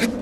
you